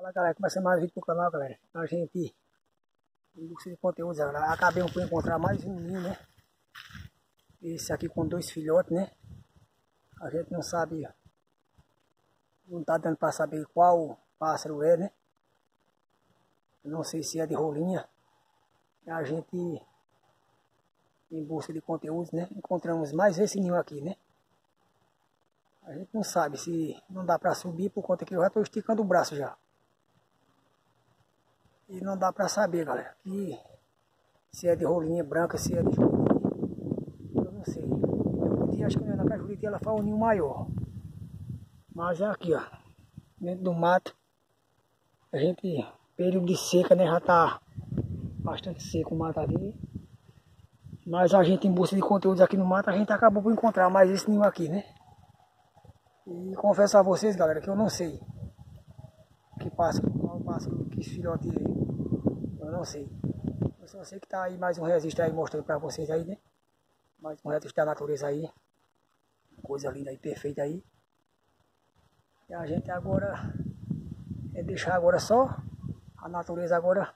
Fala galera, começando mais um vídeo pro canal galera. A gente busca de conteúdos, galera. Acabei por encontrar mais um ninho, né? Esse aqui com dois filhotes, né? A gente não sabe, não tá dando para saber qual pássaro é, né? Não sei se é de rolinha. A gente em busca de conteúdos, né? Encontramos mais esse ninho aqui, né? A gente não sabe se não dá para subir por conta que eu já estou esticando o braço já. E não dá pra saber, galera, que se é de rolinha branca, se é de juriti. Eu não sei. Juriti, acho que não é na juriti, ela faz um ninho maior. Mas é aqui, ó. Dentro do mato. A gente, período de seca, né? Já tá bastante seco o mato ali. Mas a gente, em busca de conteúdos aqui no mato, a gente acabou por encontrar mais esse ninho aqui, né? E confesso a vocês, galera, que eu não sei que pássaro, qual pássaro, que filhote eu não sei. Eu só sei que tá aí mais um registro aí mostrando pra vocês aí, né? Mais um registro da natureza aí. Coisa linda aí, perfeita aí. E a gente agora é deixar agora só a natureza agora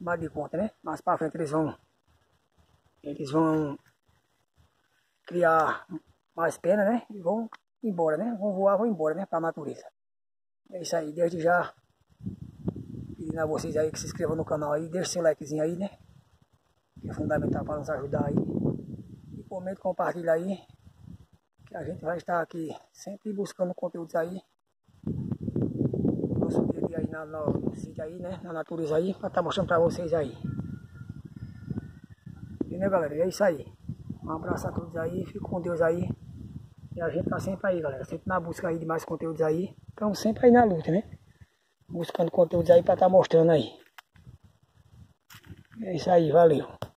mais de conta, né? Mais pra frente eles vão eles vão criar mais pena, né? E vão embora, né? Vão voar, vão embora, né? Pra natureza. É isso aí, desde já pedindo a vocês aí que se inscrevam no canal aí, deixe seu likezinho aí, né? Que é fundamental para nos ajudar aí. E comente, compartilha aí. Que a gente vai estar aqui sempre buscando conteúdos aí. Nosso dia aí na, no, sítio aí, né? Na natureza aí, para estar tá mostrando para vocês aí. Entendeu galera? É isso aí. Um abraço a todos aí, fico com Deus aí. E a gente tá sempre aí, galera. Sempre na busca aí de mais conteúdos aí. Estamos sempre aí na luta, né? Buscando conteúdos aí para estar tá mostrando aí. É isso aí, valeu.